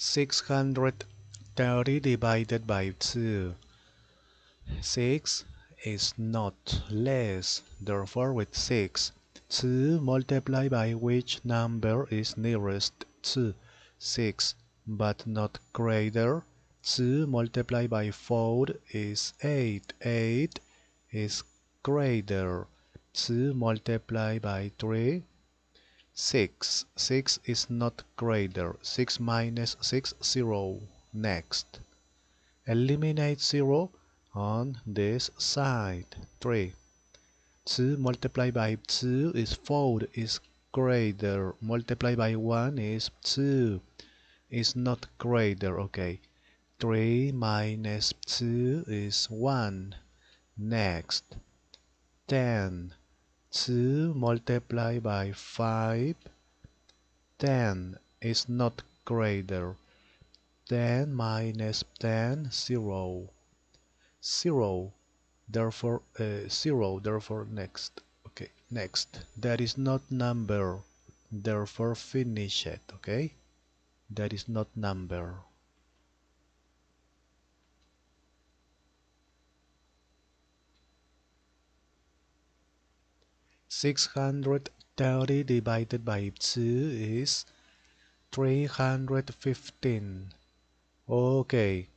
630 divided by 2. 6 is not less, therefore with 6. 2 multiplied by which number is nearest to 6 but not greater. 2 multiplied by 4 is 8. 8 is greater. 2 multiplied by 3 6. 6 is not greater. 6 minus 6, 0. Next. Eliminate 0 on this side. 3. 2 multiplied by 2 is 4 is greater. Multiplied by 1 is 2 is not greater. Okay. 3 minus 2 is 1. Next. 10. 2 multiplied by 5 10 is not greater 10 minus 10 0 0 therefore uh, 0 therefore next. Okay next. That is not number. Therefore finish it okay? That is not number 630 divided by 2 is 315. Okay,